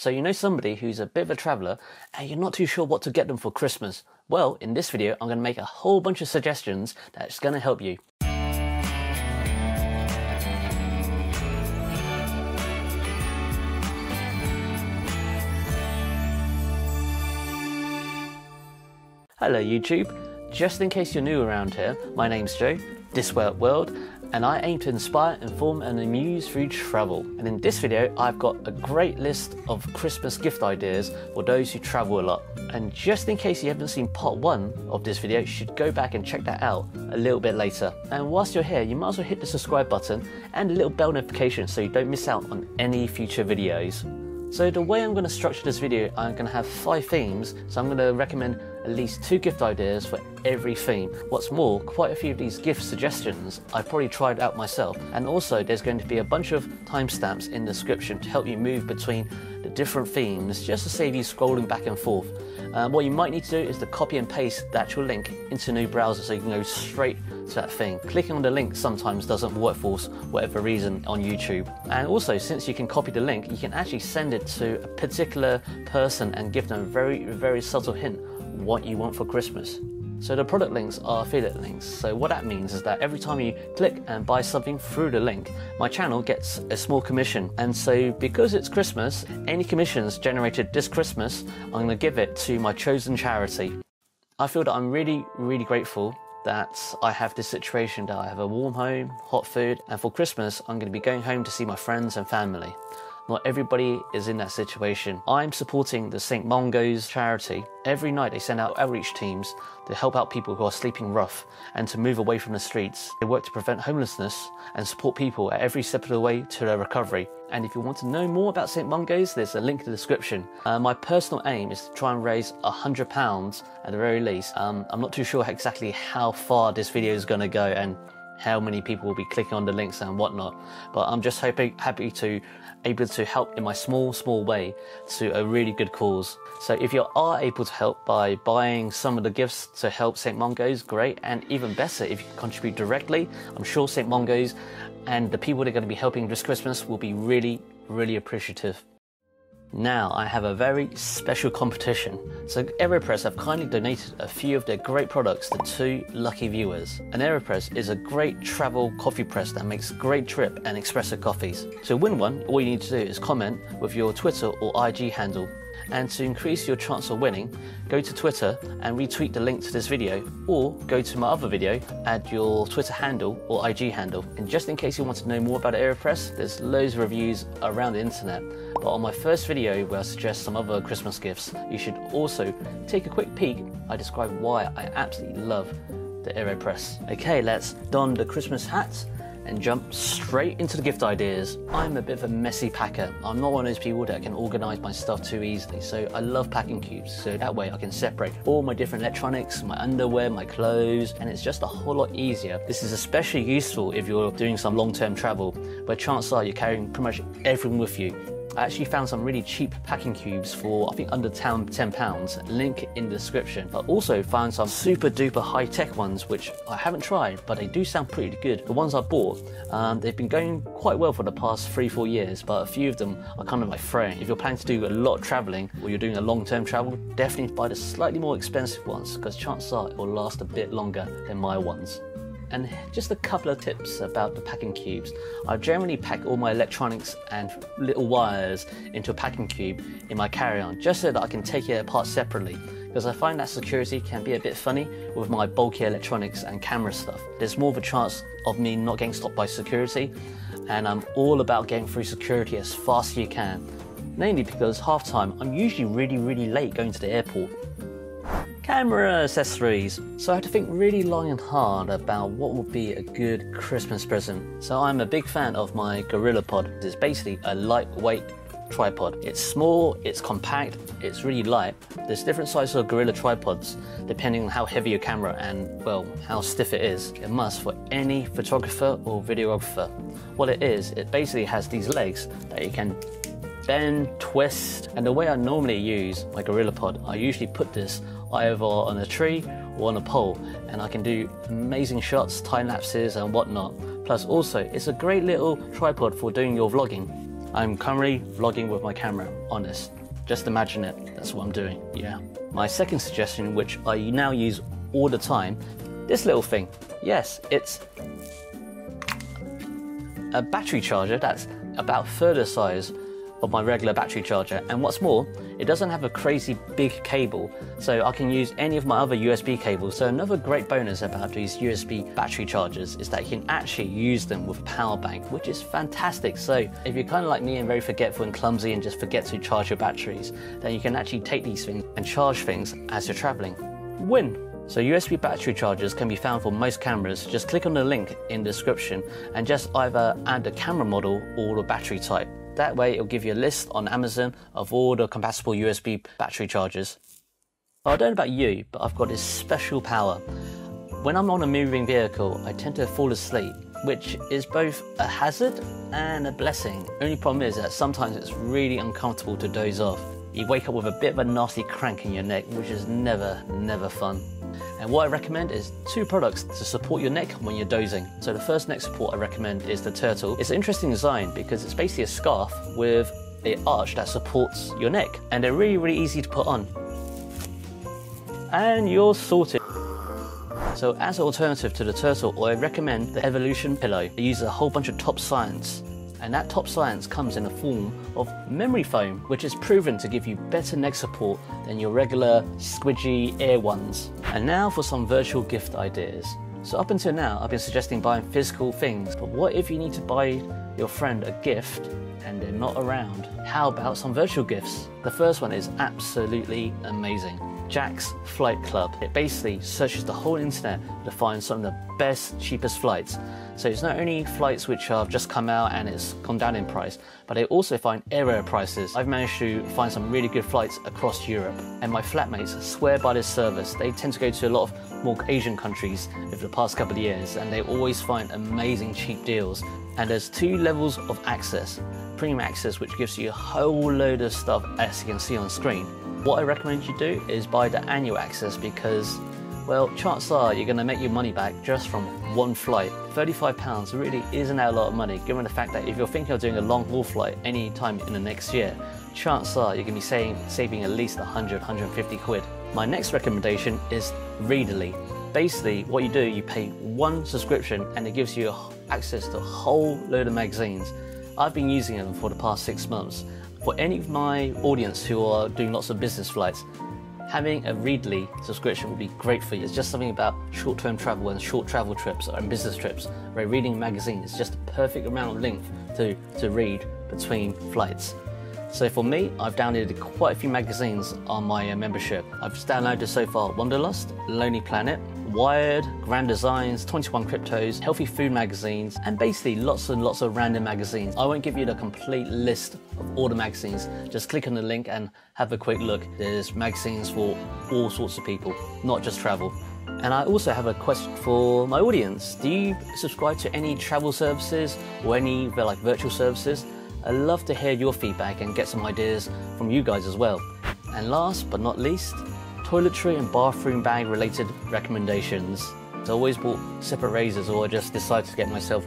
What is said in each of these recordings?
So you know somebody who's a bit of a traveller and you're not too sure what to get them for Christmas. Well, in this video, I'm going to make a whole bunch of suggestions that's going to help you. Hello YouTube. Just in case you're new around here, my name's Joe, this up world, and I aim to inspire, inform and amuse through travel. And in this video, I've got a great list of Christmas gift ideas for those who travel a lot. And just in case you haven't seen part one of this video, you should go back and check that out a little bit later. And whilst you're here, you might as well hit the subscribe button and the little bell notification so you don't miss out on any future videos. So the way I'm going to structure this video, I'm going to have five themes, so I'm going to recommend at least two gift ideas for every theme. What's more, quite a few of these gift suggestions I've probably tried out myself, and also there's going to be a bunch of timestamps in the description to help you move between the different themes, just to save you scrolling back and forth. Um, what you might need to do is to copy and paste the actual link into a new browser so you can go straight to that thing. Clicking on the link sometimes doesn't work for whatever reason on YouTube. And also, since you can copy the link, you can actually send it to a particular person and give them a very, very subtle hint what you want for Christmas. So the product links are affiliate links. So what that means is that every time you click and buy something through the link, my channel gets a small commission. And so because it's Christmas, any commissions generated this Christmas, I'm going to give it to my chosen charity. I feel that I'm really, really grateful that I have this situation that I have a warm home, hot food, and for Christmas I'm going to be going home to see my friends and family. Not everybody is in that situation. I'm supporting the St. Mungo's charity. Every night they send out outreach teams to help out people who are sleeping rough and to move away from the streets. They work to prevent homelessness and support people at every step of the way to their recovery. And if you want to know more about St. Mungo's, there's a link in the description. Uh, my personal aim is to try and raise £100 at the very least. Um, I'm not too sure exactly how far this video is going to go and how many people will be clicking on the links and whatnot. But I'm just happy, happy to able to help in my small, small way to a really good cause. So if you are able to help by buying some of the gifts to help St. Mungo's, great. And even better, if you contribute directly, I'm sure St. Mungo's and the people that are going to be helping this Christmas will be really, really appreciative. Now I have a very special competition. So AeroPress have kindly donated a few of their great products to two lucky viewers. An AeroPress is a great travel coffee press that makes great drip and espresso coffees. To win one, all you need to do is comment with your Twitter or IG handle and to increase your chance of winning, go to Twitter and retweet the link to this video, or go to my other video, add your Twitter handle or IG handle. And just in case you want to know more about AeroPress, there's loads of reviews around the internet. But on my first video where I suggest some other Christmas gifts, you should also take a quick peek. I describe why I absolutely love the AeroPress. Okay, let's don the Christmas hat and jump straight into the gift ideas. I'm a bit of a messy packer. I'm not one of those people that can organize my stuff too easily, so I love packing cubes. So that way I can separate all my different electronics, my underwear, my clothes, and it's just a whole lot easier. This is especially useful if you're doing some long-term travel, where chances are you're carrying pretty much everything with you. I actually found some really cheap packing cubes for I think under £10, link in the description. I also found some super duper high tech ones which I haven't tried but they do sound pretty good. The ones I bought, um, they've been going quite well for the past three, four years but a few of them are kind of like fraying. If you're planning to do a lot of travelling or you're doing a long term travel, definitely buy the slightly more expensive ones because chances are it will last a bit longer than my ones. And just a couple of tips about the packing cubes. I generally pack all my electronics and little wires into a packing cube in my carry-on, just so that I can take it apart separately. Because I find that security can be a bit funny with my bulky electronics and camera stuff. There's more of a chance of me not getting stopped by security, and I'm all about getting through security as fast as you can. Mainly because half time I'm usually really, really late going to the airport Camera accessories. So I had to think really long and hard about what would be a good Christmas present. So I'm a big fan of my GorillaPod. It's basically a lightweight tripod. It's small, it's compact, it's really light. There's different sizes of Gorilla tripods depending on how heavy your camera and, well, how stiff it is. It must for any photographer or videographer. What it is, it basically has these legs that you can bend, twist, and the way I normally use my GorillaPod, I usually put this either on a tree or on a pole and I can do amazing shots, time lapses and whatnot. Plus also it's a great little tripod for doing your vlogging. I'm currently vlogging with my camera, honest. Just imagine it, that's what I'm doing, yeah. My second suggestion, which I now use all the time, this little thing. Yes, it's a battery charger that's about third the size of my regular battery charger. And what's more, it doesn't have a crazy big cable, so I can use any of my other USB cables. So another great bonus about these USB battery chargers is that you can actually use them with a power bank, which is fantastic. So if you're kind of like me and very forgetful and clumsy and just forget to charge your batteries, then you can actually take these things and charge things as you're traveling. Win! So USB battery chargers can be found for most cameras. Just click on the link in the description and just either add the camera model or the battery type. That way it'll give you a list on Amazon of all the compatible USB battery chargers. I don't know about you, but I've got this special power. When I'm on a moving vehicle, I tend to fall asleep, which is both a hazard and a blessing. Only problem is that sometimes it's really uncomfortable to doze off. You wake up with a bit of a nasty crank in your neck, which is never, never fun. And what I recommend is two products to support your neck when you're dozing. So the first neck support I recommend is the Trtl. It's an interesting design because it's basically a scarf with an arch that supports your neck. And they're really, really easy to put on. And you're sorted. So as an alternative to the Trtl, I recommend the Evolution Pillow. It uses a whole bunch of top science and that top science comes in the form of memory foam, which is proven to give you better neck support than your regular squidgy air ones. And now for some virtual gift ideas. So up until now, I've been suggesting buying physical things, but what if you need to buy your friend a gift and they're not around? How about some virtual gifts? The first one is absolutely amazing. Jack's Flight Club. It basically searches the whole internet to find some of the best, cheapest flights. So it's not only flights which have just come out and it's gone down in price, but they also find error prices. I've managed to find some really good flights across Europe. And my flatmates swear by this service. They tend to go to a lot of more Asian countries over the past couple of years and they always find amazing cheap deals. And there's two levels of access. Premium access, which gives you a whole load of stuff as you can see on screen what I recommend you do is buy the annual access because, well, chances are you're going to make your money back just from one flight. £35 really isn't a lot of money given the fact that if you're thinking of doing a long haul flight any time in the next year, chances are you're going to be saving, saving at least 100, 150 quid. My next recommendation is Readly. Basically, what you do, you pay one subscription and it gives you access to a whole load of magazines. I've been using them for the past six months for any of my audience who are doing lots of business flights, having a Readly subscription would be great for you. It's just something about short-term travel and short travel trips and business trips, where reading magazines is just the perfect amount of length to, to read between flights. So for me, I've downloaded quite a few magazines on my uh, membership. I've downloaded so far Wanderlust, Lonely Planet, Wired, Grand Designs, 21 Cryptos, Healthy Food magazines, and basically lots and lots of random magazines. I won't give you the complete list of all the magazines. Just click on the link and have a quick look. There's magazines for all sorts of people, not just travel. And I also have a question for my audience. Do you subscribe to any travel services or any like virtual services? I'd love to hear your feedback and get some ideas from you guys as well. And last but not least, toiletry and bathroom bag related recommendations. I always bought separate razors or I just decided to get myself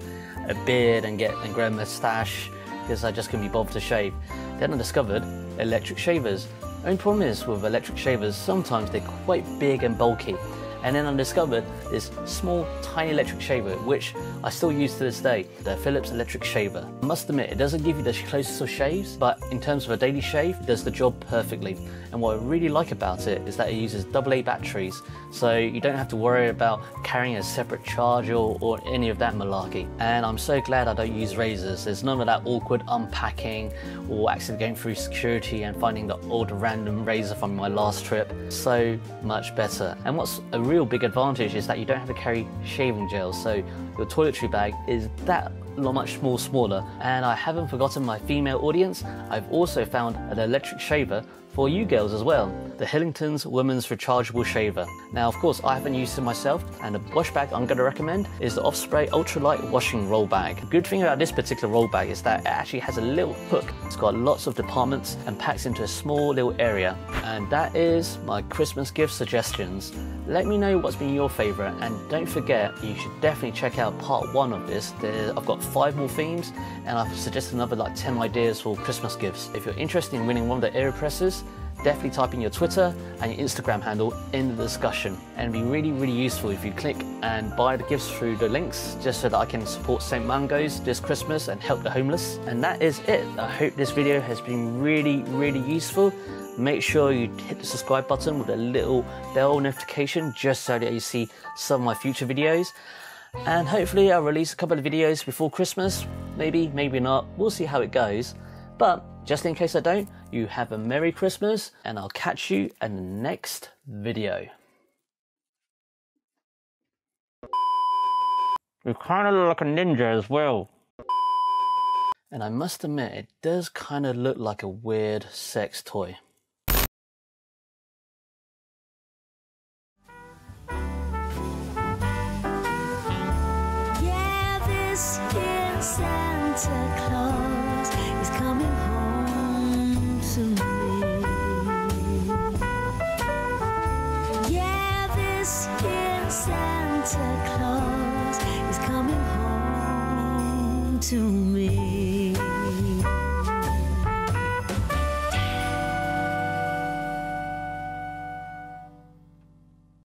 a beard and get and grow a moustache because I just couldn't be bothered to shave. Then I discovered electric shavers. Only problem is with electric shavers, sometimes they're quite big and bulky and then I discovered this small, tiny electric shaver, which I still use to this day, the Philips electric shaver. I must admit, it doesn't give you the closest of shaves, but in terms of a daily shave, it does the job perfectly. And what I really like about it is that it uses AA batteries, so you don't have to worry about carrying a separate charger or, or any of that malarkey. And I'm so glad I don't use razors. There's none of that awkward unpacking or actually going through security and finding the old random razor from my last trip. So much better. And what's a real big advantage is that you don't have to carry shaving gel, so your toiletry bag is that much more smaller. And I haven't forgotten my female audience. I've also found an electric shaver for you girls as well. The Hillington's Women's Rechargeable Shaver. Now, of course, I haven't used it myself, and the wash bag I'm going to recommend is the Osprey Ultralight Washing Roll Bag. The good thing about this particular roll bag is that it actually has a little hook. It's got lots of departments and packs into a small little area. And that is my Christmas gift suggestions. Let me know what's been your favourite, and don't forget, you should definitely check out part one of this. There, I've got five more themes, and I've suggested another like 10 ideas for Christmas gifts. If you're interested in winning one of the AeroPresses, definitely type in your Twitter and your Instagram handle in the discussion. And it'd be really, really useful if you click and buy the gifts through the links just so that I can support St. Mungo's this Christmas and help the homeless. And that is it. I hope this video has been really, really useful. Make sure you hit the subscribe button with a little bell notification just so that you see some of my future videos. And hopefully I'll release a couple of videos before Christmas. Maybe, maybe not. We'll see how it goes. But just in case I don't, you have a Merry Christmas and I'll catch you in the next video. You kind of look like a ninja as well. And I must admit, it does kind of look like a weird sex toy.